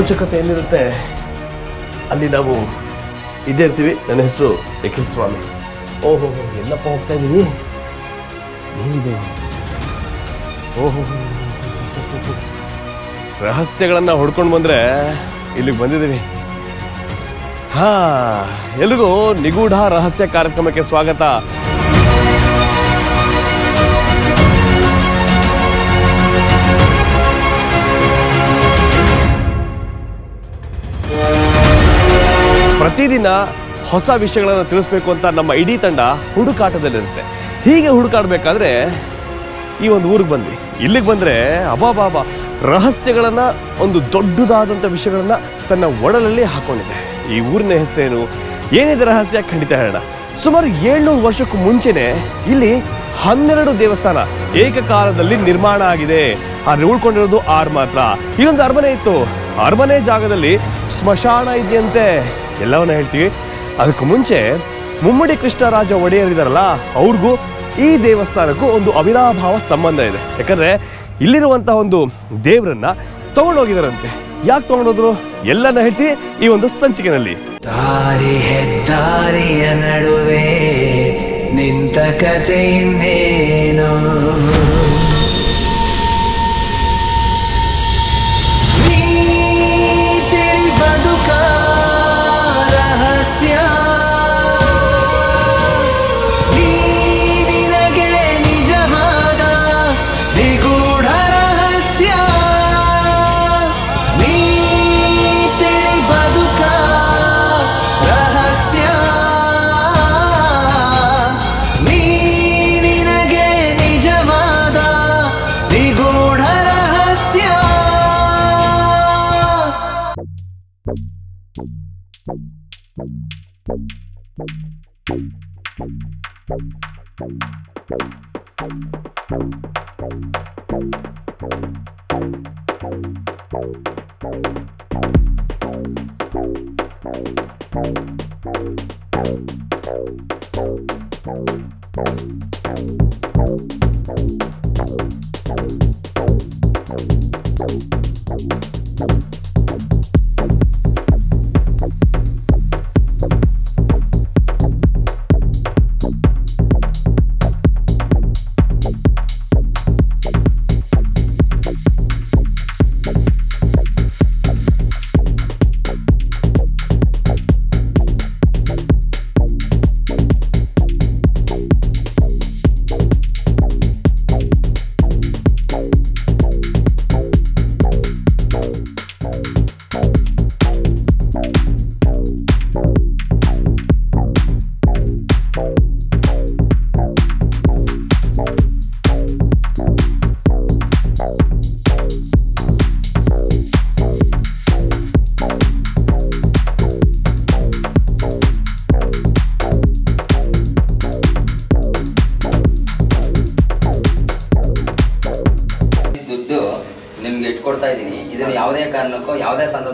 ರೋಚಕತೆ ಎಲ್ಲಿರುತ್ತೆ ಅಲ್ಲಿ ನಾವು ಇದ್ದೇ ಇರ್ತೀವಿ. ನನ್ನ ಹೆಸರು ನಿಖಿಲ್ ಸ್ವಾಮಿ ಓಹೋ, ಎಲ್ಲಪ್ಪ ಹೋಗ್ತಾ ಇದ್ದೀವಿ ಏನಿದೆ? ಓಹೋ. ರಹಸ್ಯಗಳನ್ನು ಹೊಡ್ಕೊಂಡು ಬಂದರೆ ಇಲ್ಲಿಗೆ ಬಂದಿದ್ದೀವಿ. ಹಾ, ಎಲ್ರಿಗೂ ನಿಗೂಢ ರಹಸ್ಯ ಕಾರ್ಯಕ್ರಮಕ್ಕೆ ಸ್ವಾಗತ. ಪ್ರತಿದಿನ ಹೊಸ ವಿಷಯಗಳನ್ನು ತಿಳಿಸ್ಬೇಕು ಅಂತ ನಮ್ಮ ಇಡೀ ತಂಡ ಹುಡುಕಾಟದಲ್ಲಿರುತ್ತೆ. ಹೀಗೆ ಹುಡುಕಾಡಬೇಕಾದ್ರೆ ಈ ಒಂದು ಊರಿಗೆ ಬಂದ್ವಿ ಇಲ್ಲಿಗೆ ಬಂದರೆ ಅಬಾಬಾಬಾ ರಹಸ್ಯಗಳನ್ನು, ಒಂದು ದೊಡ್ಡದಾದಂಥ ವಿಷಯಗಳನ್ನು ತನ್ನ ಒಡಲಲ್ಲಿ ಹಾಕೊಂಡಿದೆ. ಈ ಊರಿನ ಹೆಸರೇನು? ಏನಿದೆ ರಹಸ್ಯ? ಖಂಡಿತ ಹೇಳೋಣ. ಸುಮಾರು ಏಳ್ನೂರು ವರ್ಷಕ್ಕೂ ಮುಂಚೆನೆ ಇಲ್ಲಿ ಹನ್ನೆರಡು ದೇವಸ್ಥಾನ ಏಕಕಾಲದಲ್ಲಿ ನಿರ್ಮಾಣ ಆಗಿದೆ. ಆದರೆ ಉಳ್ಕೊಂಡಿರೋದು ಆರು ಮಾತ್ರ. ಇನ್ನೊಂದು ಅರಮನೆ ಇತ್ತು. ಅರಮನೆ ಜಾಗದಲ್ಲಿ ಸ್ಮಶಾನ ಇದೆಯಂತೆ. ಎಲ್ಲವನ್ನ ಹೇಳ್ತೀವಿ. ಅದಕ್ಕೂ ಮುಂಚೆ ಮುಮ್ಮಡಿ ಕೃಷ್ಣರಾಜ ಒಡೆಯರ್ ಅವ್ರಿಗೂ ಈ ದೇವಸ್ಥಾನಕ್ಕೂ ಒಂದು ಅವಿನಾಭಾವ ಸಂಬಂಧ ಇದೆ. ಯಾಕಂದ್ರೆ ಇಲ್ಲಿರುವಂತಹ ಒಂದು ದೇವರನ್ನ ತಗೊಂಡೋಗಿದಾರಂತೆ. ಯಾಕೆ ತಗೊಂಡೋದ್ರು? ಎಲ್ಲನ ಹೇಳ್ತೀವಿ ಈ ಒಂದು ಸಂಚಿಕೆನಲ್ಲಿ. ದಾರಿ ಹೆದ್ದಾರಿಯ ನಡುವೆ ನಿಂತ ಇನ್ನೇನು?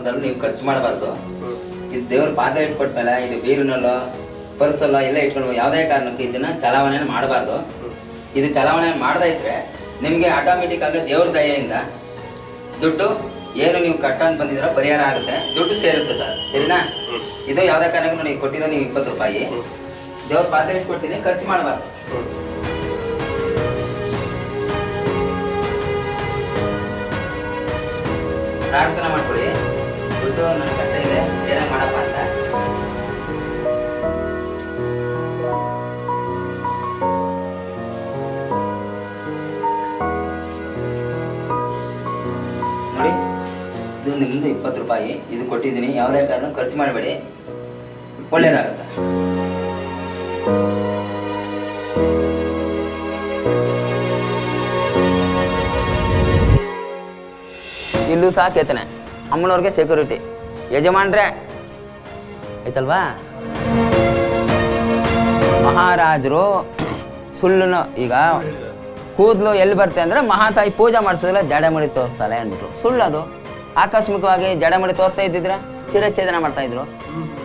ಯಾವುದೇ ನೀವು ಖರ್ಚು ಮಾಡಬಾರ್ದು. ಇದು ದೇವ್ರ ಪಾತ್ರೆ ಇಟ್ಕೊಟ್ಮೇಲೆ ಇದು ಬೀರಿನಲ್ಲೋ, ಪರ್ಸಲ್ಲೋ, ಎಲ್ಲ ಇಟ್ಕೊಂಡು ಯಾವುದೇ ಕಾರಣಕ್ಕೂ ಇದನ್ನ ಚಲಾವಣೆ ಮಾಡಬಾರ್ದು. ಇದು ಚಲಾವಣೆ ಮಾಡದೇ ಇದ್ರೆ ನಿಮಗೆ ಆಟೋಮೆಟಿಕ್ ಆಗಿ ದೇವ್ರ ದಯೆಯಿಂದ ದುಡ್ಡು ಏನು ನೀವು ಕಟ್ಕೊಂಡು ಬಂದಿದ್ರೆ ಪರಿಹಾರ ಆಗುತ್ತೆ. ದುಡ್ಡು ಸೇರುತ್ತೆ ಸರ್. ಸರಿನಾ? ಇದು ಯಾವುದೇ ಕಾರಣಕ್ಕೂ ನೀವು ಕೊಟ್ಟಿರೋ ನೀವು ಇಪ್ಪತ್ತು ರೂಪಾಯಿ. ದೇವ್ರ ಪಾತ್ರೆ ಇಟ್ಕೊಡ್ತೀನಿ, ಖರ್ಚು ಮಾಡಬಾರ್ದು. ಪ್ರಾರ್ಥನೆ ಮಾಡ್ಕೊಳ್ಳಿ. ದುಡ್ಡು ನನ್ನ ಕಟ್ಟೆ ಇದೆ. ಏನೋ ಮಾಡಪ್ಪ ಅಂತ. ನೋಡಿ, ಇದು ನಿಮ್ದು ಇಪ್ಪತ್ತು ರೂಪಾಯಿ. ಇದು ಕೊಟ್ಟಿದ್ದೀನಿ. ಯಾವುದೇ ಕಾರಣ ಖರ್ಚು ಮಾಡಬೇಡಿ. ಒಳ್ಳೇದಾಗತ್ತೆ. ಇಲ್ಲೂ ಸಹ ಕೇತನೆ ಅಮ್ಮನವ್ರಿಗೆ ಸೆಕ್ಯೂರಿಟಿ ಯಜಮಾನ್ರೆ. ಆಯ್ತಲ್ವಾ? ಮಹಾರಾಜರು ಸುಳ್ಳು ಈಗ ಕೂದಲು ಎಲ್ಲಿ ಬರುತ್ತೆ ಅಂದರೆ ಮಹಾತಾಯಿ ಪೂಜೆ ಮಾಡಿಸಿದ್ರೆ ಜಡಮಡಿ ತೋರಿಸ್ತಾಳೆ ಅಂದ್ಬಿಟ್ರು ಸುಳ್ಳದು. ಆಕಸ್ಮಿಕವಾಗಿ ಜಡಮಡಿ ತೋರಿಸ್ತಾ ಇದ್ದಿದ್ರೆ ಚಿರಚ್ಛೇದನ ಮಾಡ್ತಾ ಇದ್ರು.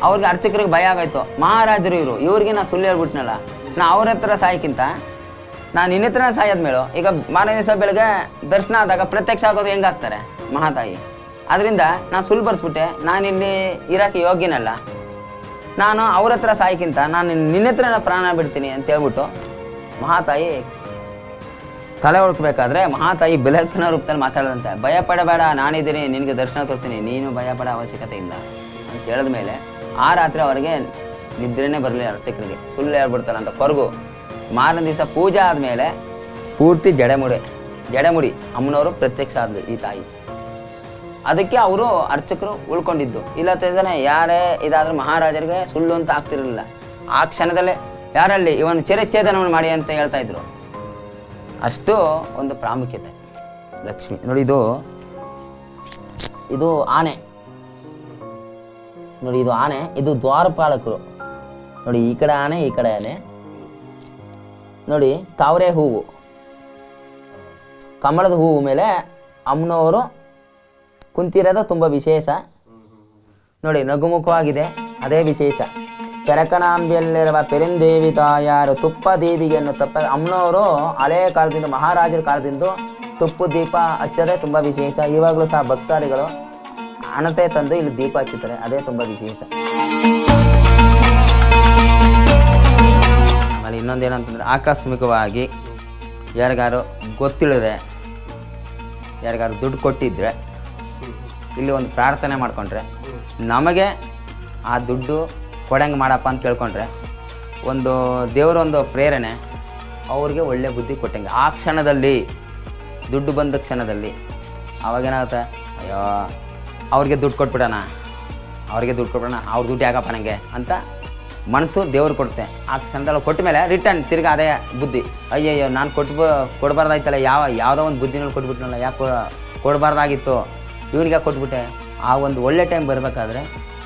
ಅವ್ರಿಗೆ ಅರ್ಚಕರಿಗೆ ಭಯ ಆಗೋಯ್ತು. ಮಹಾರಾಜರು ಇವರು. ಇವ್ರಿಗೆ ನಾನು ಸುಳ್ಳು ಹೇಳ್ಬಿಟ್ನಲ್ಲ. ನಾ ಅವ್ರ ಹತ್ರ ಸಾಯಕ್ಕಿಂತ ನಾನು ಇನ್ನಿತ್ರ ಹತ್ರ ಸಾಯೋದ್ ಮೇಳು ಈಗ ಮಾರನೇ ದಿವಸ ಬೆಳಗ್ಗೆ ದರ್ಶನ ಆದಾಗ ಪ್ರತ್ಯಕ್ಷ ಆಗೋದು ಹೆಂಗಾಗ್ತಾರೆ ಮಹಾತಾಯಿ? ಅದರಿಂದ ನಾನು ಸುಳ್ಳು ಬರ್ಸ್ಬಿಟ್ಟೆ. ನಾನಿಲ್ಲಿ ಇರೋಕ್ಕೆ ಯೋಗ್ಯನಲ್ಲ. ನಾನು ಅವ್ರ ಹತ್ರ ಸಾಯಕ್ಕಿಂತ ನಾನು ನಿನ್ನ ಹತ್ರ ಪ್ರಾಣ ಬಿಡ್ತೀನಿ ಅಂತ ಹೇಳ್ಬಿಟ್ಟು ಮಹಾತಾಯಿ ತಲೆ ಹೊಡ್ಕಬೇಕಾದ್ರೆ ಮಹಾತಾಯಿ ಬೆಳಕಿನ ರೂಪದಲ್ಲಿ ಮಾತಾಡದಂತೆ. ಭಯ ಪಡಬೇಡ ನಾನಿದ್ದೀನಿ, ನಿನಗೆ ದರ್ಶನ ತೋರ್ತೀನಿ ನೀನು ಭಯ ಪಡೋ ಅವಶ್ಯಕತೆ ಇಲ್ಲ ಅಂತ ಹೇಳಿದ ಮೇಲೆ ಆ ರಾತ್ರಿ ಅವರಿಗೆ ನಿದ್ರೆನೇ ಬರಲಿಲ್ಲ ಅರ್ಚಕರಿಗೆ. ಸುಳ್ಳು ಹೇಳ್ಬಿಡ್ತಾರೆ ಅಂತ ಕೊರಗು. ಮಾರನೇ ದಿವಸ ಪೂಜೆ ಆದಮೇಲೆ ಪೂರ್ತಿ ಜಡೆಮುಡಿ ಜಡೆಮುಡಿ. ಅಮ್ಮನವರು ಪ್ರತ್ಯಕ್ಷ ಆದ್ಲು ಈ ತಾಯಿ. ಅದಕ್ಕೆ ಅವರು ಅರ್ಚಕರು ಉಳ್ಕೊಂಡಿದ್ದು. ಇಲ್ಲ ತಿಳಿದಾನೆ ಯಾರೇ ಇದಾದರೂ ಮಹಾರಾಜರಿಗೆ ಸುಳ್ಳು ಅಂತ ಆಗ್ತಿರಲಿಲ್ಲ. ಆ ಕ್ಷಣದಲ್ಲೇ ಯಾರಲ್ಲಿ ಇವನು ಚಿರಚ್ಛೇದನವನ್ನು ಮಾಡಿ ಅಂತ ಹೇಳ್ತಾ ಇದ್ರು. ಅಷ್ಟು ಒಂದು ಪ್ರಾಮುಖ್ಯತೆ. ಲಕ್ಷ್ಮಿ, ನೋಡಿ ಇದು ಇದು ಆನೆ. ನೋಡಿ ಇದು ಆನೆ, ಇದು ದ್ವಾರಪಾಲಕರು. ನೋಡಿ ಈ ಕಡೆ ಆನೆ, ಈ ಕಡೆ ಆನೆ. ನೋಡಿ ತಾವರೆ ಹೂವು. ಕಮಲದ ಹೂವು ಮೇಲೆ ಅಮ್ಮನವರು ಕುಂತಿರೋದು ತುಂಬ ವಿಶೇಷ. ನೋಡಿ, ನಗುಮುಖವಾಗಿದೆ, ಅದೇ ವಿಶೇಷ. ಕೆರಕನಾಂಬಿಯಲ್ಲಿರುವ ಪೆರಿಂದೇವಿ ತಾಯಾರು ತುಪ್ಪ ದೇವಿಯನ್ನು ತಪ್ಪ, ಅಮ್ಮನವರು ಹಳೆಯ ಕಾಲದಿಂದ, ಮಹಾರಾಜರ ಕಾಲದಿಂದ ತುಪ್ಪು ದೀಪ ಹಚ್ಚೋದೇ ತುಂಬ ವಿಶೇಷ. ಇವಾಗಲೂ ಸಹ ಭಕ್ತಾದಿಗಳು ಹಣತೆ ತಂದು ಇಲ್ಲಿ ದೀಪ ಹಚ್ಚುತ್ತಾರೆ ಅದೇ ತುಂಬ ವಿಶೇಷ. ಆಮೇಲೆ ಇನ್ನೊಂದೇನಂತಂದ್ರೆ ಆಕಸ್ಮಿಕವಾಗಿ ಯಾರಿಗಾರು ಗೊತ್ತಿಲ್ಲದೆ, ಯಾರಿಗಾರು ದುಡ್ಡು ಕೊಟ್ಟಿದ್ರೆ ಇಲ್ಲಿ ಒಂದು ಪ್ರಾರ್ಥನೆ ಮಾಡಿಕೊಂಡ್ರೆ. ನಮಗೆ ಆ ದುಡ್ಡು ಕೊಡಂಗೆ ಮಾಡಪ್ಪ ಅಂತ ಕೇಳ್ಕೊಂಡ್ರೆ, ಒಂದು ದೇವರೊಂದು ಪ್ರೇರಣೆ, ಅವ್ರಿಗೆ ಒಳ್ಳೆ ಬುದ್ಧಿ ಕೊಟ್ಟಂಗೆ. ಆ ಕ್ಷಣದಲ್ಲಿ, ದುಡ್ಡು ಬಂದ ಕ್ಷಣದಲ್ಲಿ ಅವಾಗೇನಾಗುತ್ತೆ ಅಯ್ಯೋ, ಅವ್ರಿಗೆ ದುಡ್ಡು ಕೊಟ್ಬಿಡೋಣ, ಅವ್ರಿಗೆ ದುಡ್ಡು ಕೊಟ್ಬಿಡೋಣ, ಅವ್ರ ದುಡ್ಡು ಯಾಕಪ್ಪ ನನಗೆ ಅಂತ ಮನಸ್ಸು ದೇವ್ರು ಕೊಡುತ್ತೆ. ಆ ಕ್ಷಣದಲ್ಲಿ ಕೊಟ್ಟ ಮೇಲೆ ರಿಟರ್ನ್ ತಿರ್ಗಿ ಅದೇ ಬುದ್ಧಿ. ಅಯ್ಯಯ್ಯೋ, ನಾನು ಕೊಟ್ಬ, ಕೊಡಬಾರ್ದಾಯ್ತಲ್ಲ, ಯಾವ, ಯಾವುದೋ ಒಂದು ಬುದ್ಧಿನಲ್ಲಿ ಕೊಟ್ಬಿಟ್ನಲ್ಲ, ಯಾಕೆ ಕೊಡಬಾರ್ದಾಗಿತ್ತು. ಇವನಿಗೆ ಕೊಟ್ಬಿಟ್ಟೆ? ಆ ಒಂದು ಒಳ್ಳೆ ಟೈಮ್ ಬರಬೇಕಾದ್ರೆ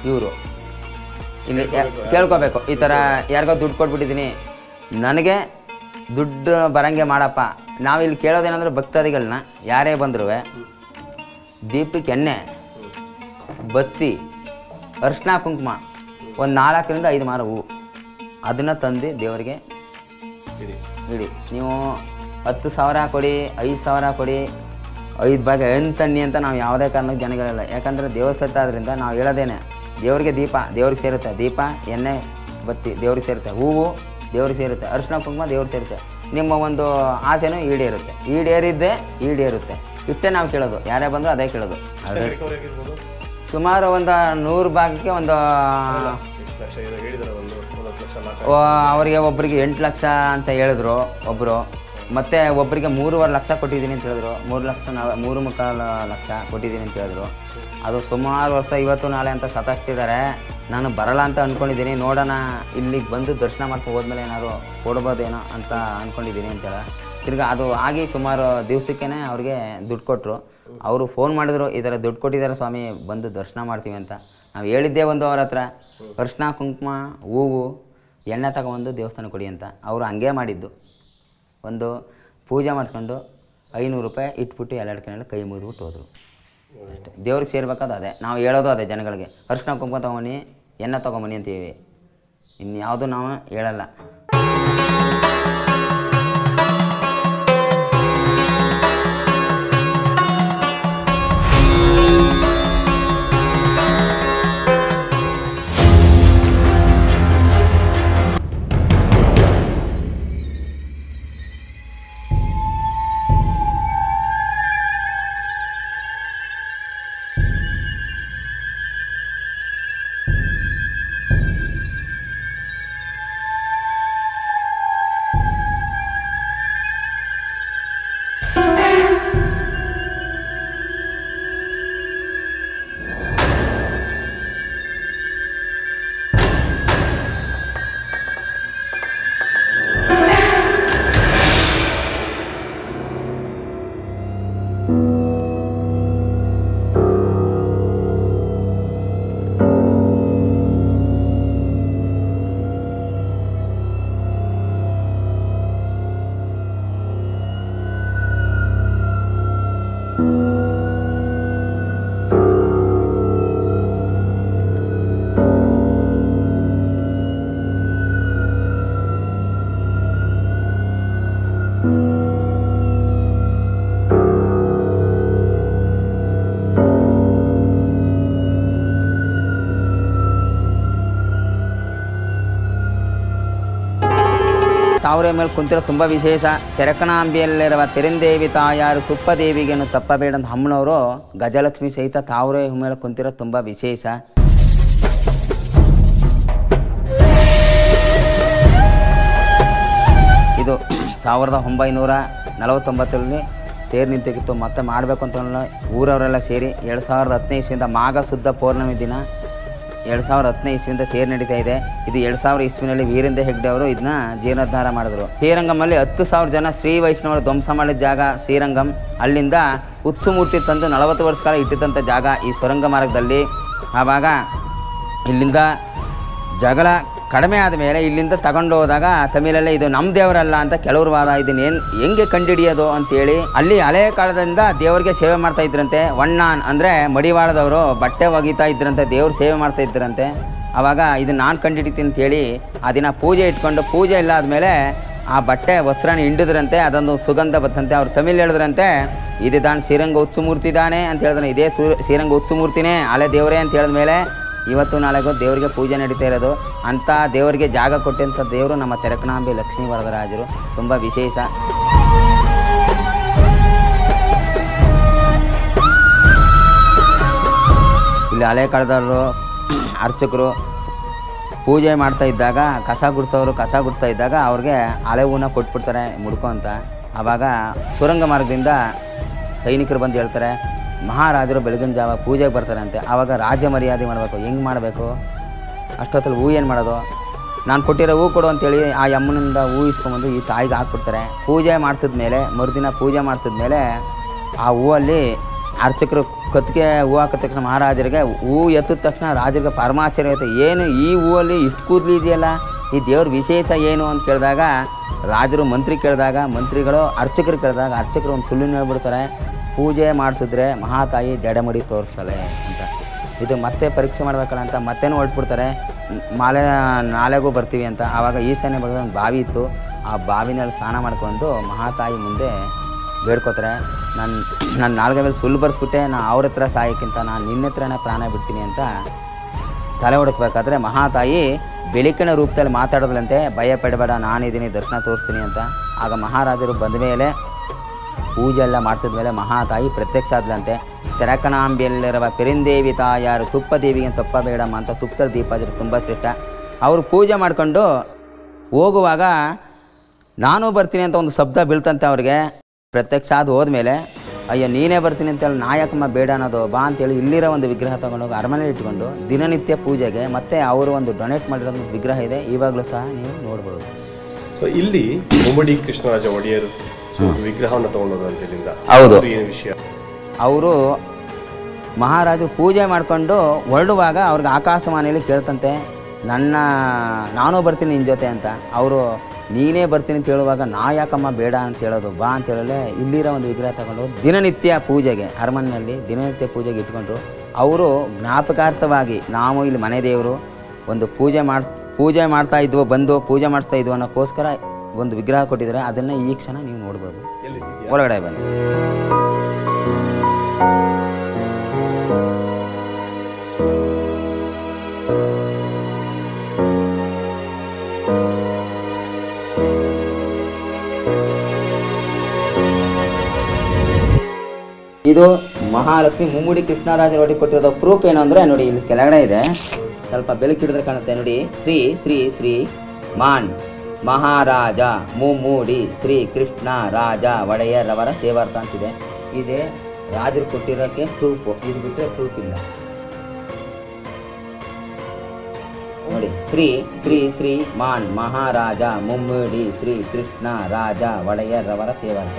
ಇವರು. ಇಲ್ಲಿ ಕೇಳ್ಕೊಬೇಕು. ಈ ಥರ ಯಾರಿಗೋ ದುಡ್ಡು ಕೊಟ್ಬಿಟ್ಟಿದ್ದೀನಿ ನನಗೆ ದುಡ್ಡು ಬರಂಗೆ ಮಾಡಪ್ಪ. ನಾವಿಲ್ಲಿ ಕೇಳೋದೇನಂದ್ರೆ ಭಕ್ತಾದಿಗಳನ್ನ ಯಾರೇ ಬಂದರೂ ದೀಪಕ್ಕೆ ಎಣ್ಣೆ ಬತ್ತಿ ಅರ್ಶಿನ ಕುಂಕುಮ ಒಂದು ನಾಲ್ಕರಿಂದ ಐದು ಮಾರು ಹೂವು ಅದನ್ನು ತಂದು ದೇವರಿಗೆ ಇಡಿ. ನೀವು ಹತ್ತು ಸಾವಿರ ಕೊಡಿ ಐದು ಸಾವಿರ ಕೊಡಿ ಐದು ಭಾಗ ಹೆಣ್ಣು ತಣ್ಣಿ ಅಂತ ನಾವು ಯಾವುದೇ ಕಾರಣಕ್ಕೆ ಜನಗಳಿಲ್ಲ. ಯಾಕಂದರೆ ದೇವ್ರ ಸತ್ತ ಆದ್ರಿಂದ ನಾವು ಹೇಳೋದೇನೆ ದೇವರಿಗೆ ದೀಪ ದೇವ್ರಿಗೆ ಸೇರುತ್ತೆ. ದೀಪ ಎಣ್ಣೆ ಬತ್ತಿ ದೇವ್ರಿಗೆ ಸೇರುತ್ತೆ. ಹೂವು ದೇವ್ರಿಗೆ ಸೇರುತ್ತೆ. ಅರಿಶಿನ ಕುಂಕುಮ ದೇವ್ರಿಗೆ ಸೇರುತ್ತೆ. ನಿಮ್ಮ ಒಂದು ಆಸೆನೂ ಈಡೇರುತ್ತೆ. ಈಡೇರಿದ್ದೆ ಈಡೇರುತ್ತೆ. ಇಷ್ಟೇ ನಾವು ಕೇಳೋದು. ಯಾರೇ ಬಂದರೂ ಅದೇ ಕೇಳೋದು. ಸುಮಾರು ಒಂದು ನೂರು ಭಾಗಕ್ಕೆ ಒಂದು ಅವರಿಗೆ ಒಬ್ಬರಿಗೆ ಎಂಟು ಲಕ್ಷ ಅಂತ ಹೇಳಿದ್ರು ಒಬ್ಬರು ಮತ್ತು ಒಬ್ಬರಿಗೆ ಮೂರುವರೆ ಲಕ್ಷ ಕೊಟ್ಟಿದ್ದೀನಿ ಅಂತ ಹೇಳಿದ್ರು. ಮೂರು ಲಕ್ಷ ನಾವು, ಮೂರು ಮುಕ್ಕಾಲು ಲಕ್ಷ ಕೊಟ್ಟಿದ್ದೀನಿ ಅಂತ ಹೇಳಿದ್ರು. ಅದು ಸುಮಾರು ವರ್ಷ, ಇವತ್ತು ನಾಳೆ ಅಂತ ಸತಾಗ್ತಿದ್ದಾರೆ ನಾನು ಬರಲ್ಲ ಅಂತ ಅಂದ್ಕೊಂಡಿದ್ದೀನಿ ನೋಡೋಣ, ಇಲ್ಲಿಗೆ ಬಂದು ದರ್ಶನ ಮಾಡ್ಕೊಂಡು ಹೋದ್ಮೇಲೆ ಏನಾದ್ರು ಕೊಡ್ಬೋದೇನೋ ಅಂತ ಅಂದ್ಕೊಂಡಿದ್ದೀನಿ ಅಂತೇಳಿ ತಿರ್ಗಾ ಅದು ಆಗಿ ಸುಮಾರು ದಿವಸಕ್ಕೇ ಅವ್ರಿಗೆ ದುಡ್ಡು ಕೊಟ್ಟರು ಅವರು ಫೋನ್ ಮಾಡಿದ್ರು, ಈ ಥರ ದುಡ್ಡು ಕೊಟ್ಟಿದ್ದಾರೆ ಸ್ವಾಮಿ, ಬಂದು ದರ್ಶನ ಮಾಡ್ತೀವಿ ಅಂತ. ನಾವು ಹೇಳಿದ್ದೆ ಒಂದು ಅವ್ರ ಹತ್ರ, ಕೃಷ್ಣ, ಕುಂಕುಮ, ಹೂವು, ಎಣ್ಣೆ ತಗೊಂಬಂದು ದೇವಸ್ಥಾನ ಕೊಡಿ ಅಂತ. ಅವರು ಹಂಗೆ ಮಾಡಿದ್ದು. ಒಂದು ಪೂಜೆ ಮಾಡ್ಕೊಂಡು ಐನೂರು ರೂಪಾಯಿ ಇಟ್ಬಿಟ್ಟು ಎರಡು ಕೈಯಲ್ಲಿ ಕೈ ಮುಗಿದ್ಬಿಟ್ಟು ಹೋದರು. ಅಷ್ಟೇ ದೇವ್ರಿಗೆ ಸೇರ್ಬೇಕಾದ ಅದೇ. ನಾವು ಹೇಳೋದು ಅದೇ ಜನಗಳಿಗೆ. ಅರ್ಶಿನ ಕುಂಕುಮ ತೊಗೊಂಬನ್ನಿ, ಎಣ್ಣೆ ತೊಗೊಂಬನ್ನಿ ಅಂತೀವಿ. ಇನ್ಯಾವುದು ನಾವು ಹೇಳಲ್ಲ. ತಾವರೆ ಮೇಲೆ ಕುಂತಿರೋ ತುಂಬ ವಿಶೇಷ. ತೆರಕಣಾಂಬಿಯಲ್ಲಿರುವ ತೆರಿಂದೇವಿ ತಾಯಾರು ತುಪ್ಪದೇವಿಗೆನು ತಪ್ಪಬೇಡ ಅಂತ ಹಮ್ಮನವರು ಗಜಲಕ್ಷ್ಮಿ ಸಹಿತ ತಾವರೆ ಮೇಲೆ ಕುಂತಿರೋ ತುಂಬ ವಿಶೇಷ. ಇದು ಸಾವಿರದ ಒಂಬೈನೂರ ನಲವತ್ತೊಂಬತ್ತರಲ್ಲಿ ತೇರು ನಿಂತಿತ್ತು ಮತ್ತೆ ಮಾಡಬೇಕು ಅಂತ ಊರವರೆಲ್ಲ ಸೇರಿ ಎರಡು ಸಾವಿರದ ಹದಿನೈದು ಮಾಘ ಶುದ್ಧ ಪೌರ್ಣಮಿ ದಿನ. ಎರಡು ಸಾವಿರದ ಹತ್ತನೇ ಇಸ್ವಿಯಿಂದ ತೇರು ನಡೀತಾ ಇದೆ. ಇದು ಎರಡು ಸಾವಿರ ಇಸ್ವಿನಲ್ಲಿ ವೀರೇಂದ್ರ ಹೆಗ್ಡೆ ಅವರು ಇದನ್ನ ಜೀರ್ಣೋದ್ಧಾರ ಮಾಡಿದ್ರು. ಶ್ರೀರಂಗಮಲ್ಲಿ ಹತ್ತು ಸಾವಿರ ಜನ ಶ್ರೀ ವೈಷ್ಣವರು ಧ್ವಂಸ ಮಾಡಿದ ಜಾಗ ಶ್ರೀರಂಗಂ. ಅಲ್ಲಿಂದ ಉತ್ಸುಮೂರ್ತಿ ತಂದು ನಲವತ್ತು ವರ್ಷ ಕಾಲ ಇಟ್ಟಿದ್ದಂಥ ಜಾಗ ಈ ಸ್ವರಂಗ ಮಾರ್ಗದಲ್ಲಿ ಆವಾಗ ಇಲ್ಲಿಂದ ಜಗಳ ಕಡಿಮೆ ಆದ ಮೇಲೆ ಇಲ್ಲಿಂದ ತಗೊಂಡು ಹೋದಾಗ ತಮಿಳಲ್ಲೇ ಇದು ನಮ್ಮ ದೇವರಲ್ಲ ಅಂತ ಕೆಲವರು ವಾದ ಇದನ್ನ ಏನು, ಹೆಂಗೆ ಕಂಡುಹಿಡಿಯೋದು ಅಂತೇಳಿ. ಅಲ್ಲಿ ಹಳೆ ಕಾಲದಿಂದ ದೇವರಿಗೆ ಸೇವೆ ಮಾಡ್ತಾ ಇದ್ರಂತೆ. ವಣ್ಣಾನ್ ಅಂದರೆ ಮಡಿವಾಳದವರು, ಬಟ್ಟೆ ಒಗಿತಾ ಇದ್ರಂತೆ, ದೇವ್ರ ಸೇವೆ ಮಾಡ್ತಾ ಇದ್ರಂತೆ. ಆವಾಗ ಇದನ್ನ ನಾನು ಕಂಡುಹಿಡಿತೀನಿ ಅಂತೇಳಿ ಆ ದಿನ ಪೂಜೆ ಇಟ್ಕೊಂಡು, ಪೂಜೆ ಇಲ್ಲ ಆದಮೇಲೆ ಆ ಬಟ್ಟೆ ವಸ್ತ್ರನ ಹಿಂಡಿದ್ರಂತೆ, ಅದೊಂದು ಸುಗಂಧ ಬತ್ತಂತೆ ಅವ್ರು ತಮಿಳು ಹೇಳಿದ್ರಂತೆ ಇದು ತಾನು ಶ್ರೀರಂಗ ಉತ್ಸುಮೂರ್ತಿ ಇದ್ದಾನೆ ಅಂತ ಹೇಳಿದ್ರೆ ಇದೇ ಸೂ ಶ್ರೀರಂಗ ಉತ್ಸುಮೂರ್ತಿನೇ ಅಲೆ ದೇವರೇ ಅಂತ ಹೇಳಿದ ಮೇಲೆ ಇವತ್ತು ನಾಳೆಗೂ ದೇವರಿಗೆ ಪೂಜೆ ನಡೀತಾ ಇರೋದು. ಅಂಥ ದೇವರಿಗೆ ಜಾಗ ಕೊಟ್ಟಂಥ ದೇವರು ನಮ್ಮ ತೆರಕನಾಂಬಿ ಲಕ್ಷ್ಮೀ ವರದರಾಜರು. ತುಂಬ ವಿಶೇಷ. ಇಲ್ಲಿ ಹಳೆ ಕಾಲದವರು, ಅರ್ಚಕರು ಪೂಜೆ ಮಾಡ್ತಾ ಇದ್ದಾಗ, ಕಸ ಗುಡಿಸೋರು ಕಸ ಗುಡ್ತಾ ಇದ್ದಾಗ ಅವ್ರಿಗೆ ಹಳೆ ಹೂನ ಕೊಟ್ಬಿಡ್ತಾರೆ ಮುಡ್ಕೊ ಅಂತ. ಆವಾಗ ಸುರಂಗ ಮಾರ್ಗದಿಂದ ಸೈನಿಕರು ಬಂದು ಹೇಳ್ತಾರೆ ಮಹಾರಾಜರು ಬೆಳಗಿನ ಜಾವ ಪೂಜೆಗೆ ಬರ್ತಾರಂತೆ. ಆವಾಗ ರಾಜ ಮರ್ಯಾದೆ ಮಾಡಬೇಕು. ಹೆಂಗೆ ಮಾಡಬೇಕು? ಅಷ್ಟೊತ್ತಲ್ಲಿ ಹೂ ಏನು ಮಾಡೋದು? ನಾನು ಕೊಟ್ಟಿರೋ ಹೂ ಕೊಡು ಅಂತೇಳಿ ಆ ಯಮ್ಮನಿಂದ ಹೂ ಇಸ್ಕೊಂಬಂದು ಈ ತಾಯಿಗೆ ಹಾಕ್ಬಿಡ್ತಾರೆ. ಪೂಜೆ ಮಾಡಿಸಿದ್ಮೇಲೆ, ಮರುದಿನ ಪೂಜೆ ಮಾಡಿಸಿದ್ಮೇಲೆ ಆ ಹೂವಲ್ಲಿ ಅರ್ಚಕರು ಕತ್ತಿಗೆ ಹೂ ಹಾಕಿದ ತಕ್ಷಣ ಮಹಾರಾಜರಿಗೆ ಹೂ ಎತ್ತಿದ ತಕ್ಷಣ ರಾಜರಿಗೆ ಪರಮಾಶ್ಚರ್ಯ ಐತೆ ಏನು ಈ ಹೂವಲ್ಲಿ ಇಷ್ಟು ಕೂದಲು ಇದೆಯಲ್ಲ? ಈ ದೇವ್ರ ವಿಶೇಷ ಏನು ಅಂತ ಕೇಳಿದಾಗ ರಾಜರು ಮಂತ್ರಿ ಕೇಳಿದಾಗ, ಮಂತ್ರಿಗಳು ಅರ್ಚಕರು ಕೇಳಿದಾಗ ಅರ್ಚಕರು ಒಂದು ಸುಳ್ಳು ಹೇಳ್ಬಿಡ್ತಾರೆ. ಪೂಜೆ ಮಾಡಿಸಿದ್ರೆ ಮಹಾತಾಯಿ ಜಡಮಡಿ ತೋರಿಸ್ತಾಳೆ ಅಂತ. ಇದು ಮತ್ತೆ ಪರೀಕ್ಷೆ ಮಾಡಬೇಕಲ್ಲ ಅಂತ ಮತ್ತೇನು ಹೊರಟ್ಬಿಡ್ತಾರೆ. ಮಾಲೆ ನಾಳೆಗೂ ಬರ್ತೀವಿ ಅಂತ. ಆವಾಗ ಈಶಾನ್ಯ ಭಾಗದ ಒಂದು ಬಾವಿ ಇತ್ತು. ಆ ಬಾವಿನಲ್ಲಿ ಸ್ನಾನ ಮಾಡ್ಕೊಂಡು ಮಹಾತಾಯಿ ಮುಂದೆ ಬೇಡ್ಕೋತಾರೆ. ನನ್ನ ನನ್ನ ನಾಲ್ಗೆ ಮೇಲೆ ಸುಳ್ಳು ಬರ್ಸ್ಬಿಟ್ಟೆ. ನಾ ಅವ್ರ ಹತ್ರ ಸಾಯಕ್ಕಿಂತ ನಾನು ನಿನ್ನ ಹತ್ರನೇ ಪ್ರಾಣ ಬಿಡ್ತೀನಿ ಅಂತ ತಲೆ ಹುಡುಕ್ಬೇಕಾದ್ರೆ ಮಹಾತಾಯಿ ಬೆಳಕಿನ ರೂಪದಲ್ಲಿ ಮಾತಾಡೋದ್ರಂತೆ ಭಯ ಪಡಬೇಡ, ನಾನಿದ್ದೀನಿ, ದರ್ಶನ ತೋರಿಸ್ತೀನಿ ಅಂತ. ಆಗ ಮಹಾರಾಜರು ಬಂದ ಮೇಲೆ ಪೂಜೆ ಎಲ್ಲ ಮಾಡಿಸಿದ ಮೇಲೆ ಮಹಾತಾಯಿ ಪ್ರತ್ಯಕ್ಷ ಆದ್ಲಂತೆ ತೆರಕನಾಂಬಿಯಲ್ಲಿರುವ ಪೆರಿಂದೇವಿ ತಾಯಾರು ತುಪ್ಪ ದೇವಿಗೆ ತುಪ್ಪ ಬೇಡಮ್ಮ ಅಂತ ತುಪ್ಪದ ದೀಪ ಹಚ್ಚಿದ್ರೆ, ತುಂಬ ಶ್ರೇಷ್ಠ. ಅವರು ಪೂಜೆ ಮಾಡ್ಕೊಂಡು ಹೋಗುವಾಗ ನಾನು ಬರ್ತೀನಿ ಅಂತ ಒಂದು ಶಬ್ದ ಬೀಳ್ತಂತೆ ಅವ್ರಿಗೆ. ಪ್ರತ್ಯಕ್ಷ ಆದ ಹೋದ್ಮೇಲೆ, ಅಯ್ಯೋ ನೀನೇ ಬರ್ತೀನಿ ಅಂತೇಳಿ ನಾಯಕಮ್ಮ ಬೇಡ ಅನ್ನೋದು ಬಾ ಅಂತೇಳಿ ಇಲ್ಲಿರೋ ಒಂದು ವಿಗ್ರಹ ತಗೊಂಡೋಗಿ ಅರಮನೆ ಇಟ್ಕೊಂಡು ದಿನನಿತ್ಯ ಪೂಜೆಗೆ ಮತ್ತೆ ಅವರು ಒಂದು ಡೊನೇಟ್ ಮಾಡಿರೋ ವಿಗ್ರಹ ಇದೆ, ಇವಾಗಲೂ ಸಹ ನೀವು ನೋಡ್ಬೋದು. ಸೊ ಇಲ್ಲಿ ಮುಮ್ಮಡಿ ಕೃಷ್ಣರಾಜ ಒಡೆಯರು ವಿಗ್ರಹವನ್ನು ತಗೊಂಡೋದು ಅಂತ ಇಲ್ಲಿಂದ ಹೌದು. ಏನು ವಿಷಯ? ಅವರು ಮಹಾರಾಜರು ಪೂಜೆ ಮಾಡಿಕೊಂಡು ಹೊರಡುವಾಗ ಅವ್ರಿಗೆ ಆಕಾಶವಾಣಿಯಲ್ಲಿ ಕೇಳ್ತಂತೆ ನನ್ನ ನಾನು ಬರ್ತೀನಿ ನಿನ್ನ ಜೊತೆ ಅಂತ. ಅವರು ನೀನೇ ಬರ್ತೀನಿ ಅಂತ ಹೇಳುವಾಗ ನಾ ಯಾಕಮ್ಮ ಬೇಡ ಅಂತ ಹೇಳೋದು ಬಾ ಅಂತ ಹೇಳಲೇ ಇಲ್ಲಿರೋ ಒಂದು ವಿಗ್ರಹ ತಗೊಂಡು ದಿನನಿತ್ಯ ಪೂಜೆಗೆ ಅರಮನೆಯಲ್ಲಿ ದಿನನಿತ್ಯ ಪೂಜೆಗೆ ಇಟ್ಕೊಂಡ್ರು. ಅವರು ಜ್ಞಾಪಕಾರ್ಥವಾಗಿ ನಾವು ಇಲ್ಲಿ ಮನೆ ದೇವರು ಒಂದು ಪೂಜೆ ಮಾಡಿ ಪೂಜೆ ಮಾಡ್ತಾ ಇದ್ವು ಬಂದು ಪೂಜೆ ಮಾಡಿಸ್ತಾ ಇದ್ವು ಅನ್ನೋಕ್ಕೋಸ್ಕರ ಒಂದು ವಿಗ್ರಹ ಕೊಟ್ಟಿದ್ದಾರೆ ಅದನ್ನು ಈ ಕ್ಷಣ ನೀವು ನೋಡ್ಬೋದು. ಒಳಗಡೆ ಬನ್ನಿ. ಇದು ಮಹಾಲಕ್ಷ್ಮಿ ಮುಮ್ಮುಡಿ ಕೃಷ್ಣರಾಜ ಒಟ್ಟಿಗೆ ಕೊಟ್ಟಿರೋದು. ಪ್ರೂಫ್ ಏನು ಅಂದರೆ ನೋಡಿ ಇಲ್ಲಿ ಕೆಳಗಡೆ ಇದೆ. ಸ್ವಲ್ಪ ಬೆಳಕು ಹಿಡಿದ್ರೆ ಕಾಣುತ್ತೆ. ನೋಡಿ ಶ್ರೀ ಶ್ರೀ ಶ್ರೀ ಮಾನ್. ಮಹಾರಾಜ ಮುಮ್ಮೂಡಿ ಶ್ರೀ ಕೃಷ್ಣ ರಾಜ ಒಡೆಯರವರ ಸೇವಾರ್ಥ ಅಂತಿದೆ. ಇದೆ ರಾಜರು ಕೊಟ್ಟಿರೋಕ್ಕೆ ಪ್ರೂಫು ಇದು ಬಿಟ್ಟರೆ ಪ್ರೂಫ್ ಇಲ್ಲ ನೋಡಿ, ಶ್ರೀ ಶ್ರೀ ಶ್ರೀ ಮಾನ್ ಮಹಾರಾಜ ಮುಮ್ಮೂಡಿ ಶ್ರೀ ಕೃಷ್ಣ ರಾಜ ಒಡೆಯರವರ ಸೇವಾರ್ಥ.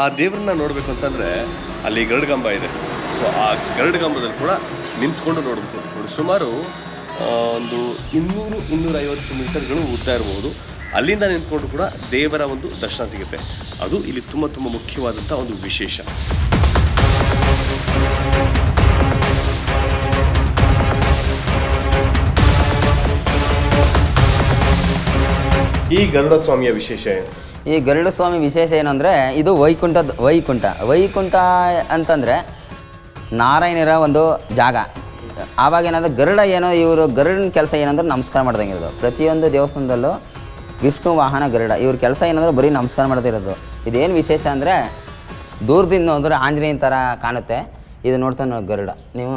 ಆ ದೇವ್ರನ್ನ ನೋಡಬೇಕು ಅಂತಂದರೆ ಅಲ್ಲಿ ಗರುಡಗಂಬ ಇದೆ. ಸೊ ಆ ಗರುಡಗಂಬದಲ್ಲಿ ಕೂಡ ನಿಂತ್ಕೊಂಡು ನೋಡಬೇಕು. ಸುಮಾರು ಒಂದು ಇನ್ನೂರು ಇನ್ನೂರೈವತ್ತು ಮೀಟರ್ಗಳು ಉದ್ದ ಇರಬಹುದು ಅಲ್ಲಿಂದ ನಿಂತ್ಕೊಂಡು ಕೂಡ ದೇವರ ಒಂದು ದರ್ಶನ ಸಿಗುತ್ತೆ. ಅದು ಇಲ್ಲಿ ತುಂಬ ತುಂಬ ಮುಖ್ಯವಾದಂಥ ಒಂದು ವಿಶೇಷ. ಈ ಗರುಡ ಸ್ವಾಮಿಯ ವಿಶೇಷ ಏನು? ಈ ಗರುಡ ಸ್ವಾಮಿ ವಿಶೇಷ ಏನಂದರೆ ಇದು ವೈಕುಂಠದ ವೈಕುಂಠ. ವೈಕುಂಠ ಅಂತಂದರೆ ನಾರಾಯಣರ ಒಂದು ಜಾಗ. ಆವಾಗ ಏನಂದ್ರೆ ಗರುಡ ಏನೋ ಇವರು ಗರುಡನ ಕೆಲಸ ಏನಂದ್ರೆ ನಮಸ್ಕಾರ ಮಾಡ್ದಂಗೆ ಇರೋದು. ಪ್ರತಿಯೊಂದು ದೇವಸ್ಥಾನದಲ್ಲೂ ವಿಷ್ಣು ವಾಹನ ಗರುಡ. ಇವ್ರ ಕೆಲಸ ಏನಂದ್ರೆ ಬರೀ ನಮಸ್ಕಾರ ಮಾಡ್ತಿರೋದು ಇದೇನು ವಿಶೇಷ ಅಂದರೆ ದೂರದಿಂದ ನೋಡಿದ್ರೆ ಆಂಜನೇಯನ ಥರ ಕಾಣುತ್ತೆ. ಇದು ನೋಡ್ತಾ ನೋಡಿ ಗರುಡ. ನೀವು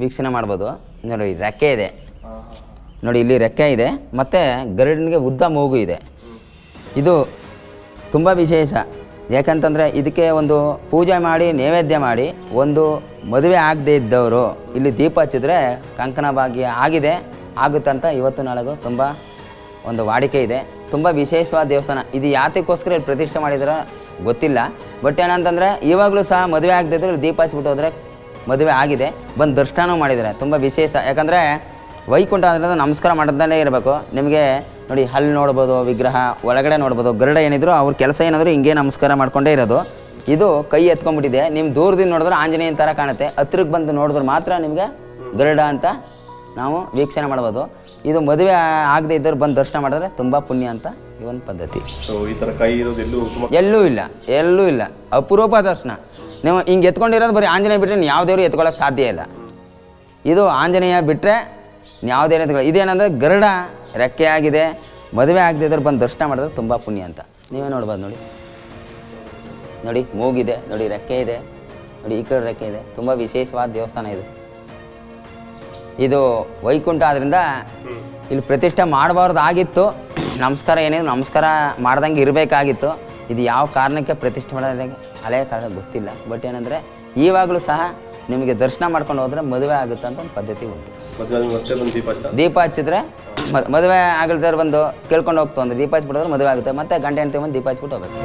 ವೀಕ್ಷಣೆ ಮಾಡ್ಬೋದು. ನೋಡಿ ರೆಕ್ಕೆ ಇದೆ. ನೋಡಿ, ಇಲ್ಲಿ ರೆಕ್ಕೆ ಇದೆ. ಮತ್ತು ಗರುಡನಿಗೆ ಉದ್ದ ಮೂಗು ಇದೆ. ಇದು ತುಂಬ ವಿಶೇಷ. ಯಾಕಂತಂದರೆ ಇದಕ್ಕೆ ಒಂದು ಪೂಜೆ ಮಾಡಿ, ನೈವೇದ್ಯ ಮಾಡಿ ಒಂದು ಮದುವೆ ಆಗದೇ ಇದ್ದವರು, ಇಲ್ಲಿ ದೀಪ ಹಚ್ಚಿದ್ರೆ ಕಂಕಣ ಭಾಗ್ಯ ಆಗಿದೆ, ಆಗುತ್ತಂತ ಇವತ್ತು ನಾಳೆಗೂ ತುಂಬ ಒಂದು ವಾಡಿಕೆ ಇದೆ. ತುಂಬ ವಿಶೇಷವಾದ ದೇವಸ್ಥಾನ. ಇದು ಯಾತಕ್ಕೋಸ್ಕರ ಇಲ್ಲಿ ಪ್ರತಿಷ್ಠೆ ಮಾಡಿದ್ರೆ ಗೊತ್ತಿಲ್ಲ. ಬಟ್ ಏನಂತಂದರೆ ಇವಾಗಲೂ ಸಹ ಮದುವೆ ಆಗದಿದ್ರು ಇಲ್ಲಿ ದೀಪ ಹಚ್ಬಿಟ್ಟು ಹೋದರೆ ಮದುವೆ ಆಗಿದೆ. ಬಂದು ದರ್ಶನ ಮಾಡಿದರೆ ತುಂಬ ವಿಶೇಷ. ಯಾಕಂದರೆ ವೈಕುಂಠ ಅಂದರೆ ನಮಸ್ಕಾರ ಮಾಡೋದನ್ನೇ ಇರಬೇಕು. ನಿಮಗೆ ನೋಡಿ ಹಲ್ಲು ನೋಡ್ಬೋದು ವಿಗ್ರಹ ಒಳಗಡೆ ನೋಡ್ಬೋದು ಗರುಡ ಏನಿದ್ರು ಅವ್ರ ಕೆಲಸ ಏನಾದರೂ ಹಿಂಗೆ ನಮಸ್ಕಾರ ಮಾಡ್ಕೊಂಡೇ ಇರೋದು. ಇದು ಕೈ ಎತ್ಕೊಂಡ್ಬಿಟ್ಟಿದೆ ನಿಮ್ಮ ದೂರದಿಂದ ನೋಡಿದ್ರೆ ಆಂಜನೇಯನ ಥರ ಕಾಣುತ್ತೆ. ಹತ್ರಕ್ಕೆ ಬಂದು ನೋಡಿದ್ರೆ ಮಾತ್ರ ನಿಮಗೆ ಗರುಡ ಅಂತ ನಾವು ವೀಕ್ಷಣೆ ಮಾಡ್ಬೋದು. ಇದು ಮದುವೆ ಆಗದೆ ಇದ್ದವ್ರು ಬಂದು ದರ್ಶನ ಮಾಡಿದ್ರೆ ತುಂಬ ಪುಣ್ಯ ಅಂತ ಈ ಒಂದು ಪದ್ಧತಿ. ಸೊ ಈ ಥರ ಕೈ ಇರೋದು ಎಲ್ಲೂ ಎಲ್ಲೂ ಇಲ್ಲ ಎಲ್ಲೂ ಇಲ್ಲ. ಅಪರೂಪ ದರ್ಶನ. ನೀವು ಹಿಂಗೆ ಎತ್ಕೊಂಡಿರೋದು ಬರೀ ಆಂಜನೇಯ ಬಿಟ್ಟರೆ ಯಾವ ದೇವರು ಎತ್ಕೊಳ್ಳೋಕೆ ಸಾಧ್ಯ ಇಲ್ಲ. ಇದು ಆಂಜನೇಯ ಬಿಟ್ಟರೆ ಯಾವುದೇ ಇದೇನಂದ್ರೆ ಗರುಡ ರೆಕ್ಕೆ ಆಗಿದೆ, ಮದುವೆ ಆಗದಿದ್ರೆ ಬಂದು ದರ್ಶನ ಮಾಡಿದ್ರೆ ತುಂಬ ಪುಣ್ಯ ಅಂತ. ನೀವೇ ನೋಡ್ಬೋದು ನೋಡಿ. ನೋಡಿ, ಮೂಗಿದೆ, ನೋಡಿ, ರೆಕ್ಕೆ ಇದೆ. ನೋಡಿ, ಈ ಕಡೆ ರೆಕ್ಕೆ ಇದೆ. ತುಂಬ ವಿಶೇಷವಾದ ದೇವಸ್ಥಾನ ಇದು. ಇದು ವೈಕುಂಠ ಆದ್ರಿಂದ ಇಲ್ಲಿ ಪ್ರತಿಷ್ಠೆ ಮಾಡಬಾರ್ದಾಗಿತ್ತು ನಮಸ್ಕಾರ ಏನಿದ್ರು ನಮಸ್ಕಾರ ಮಾಡ್ದಂಗೆ ಇರಬೇಕಾಗಿತ್ತು. ಇದು ಯಾವ ಕಾರಣಕ್ಕೆ ಪ್ರತಿಷ್ಠೆ ಮಾಡೋದಕ್ಕೆ ಹಳೆಯ ಕಾಲ ಗೊತ್ತಿಲ್ಲ. ಬಟ್ ಏನಂದರೆ, ಈವಾಗಲೂ ಸಹ ನಿಮಗೆ ದರ್ಶನ ಮಾಡ್ಕೊಂಡು ಹೋದರೆ ಮದುವೆ ಆಗುತ್ತೆ ಅಂತ ಒಂದು ಪದ್ಧತಿ ಉಂಟು. ದೀಪ ಹಚ್ಚಿದ್ರೆ ಮದುವೆ ಆಗಲ್ದಾರ ಬಂದು ಕೇಳ್ಕೊಂಡು ಹೋಗ್ತು ಅಂದ್ರೆ ದೀಪ ಹಚ್ಬಿಟ್ಟಿದ್ರೆ ಮದುವೆ ಆಗುತ್ತೆ. ಮತ್ತೆ ಗಂಟೆ ಅಂತ ಬಂದು ದೀಪ ಹಚ್ಬಿಟ್ಟು ಹೋಗ್ಬೇಕು.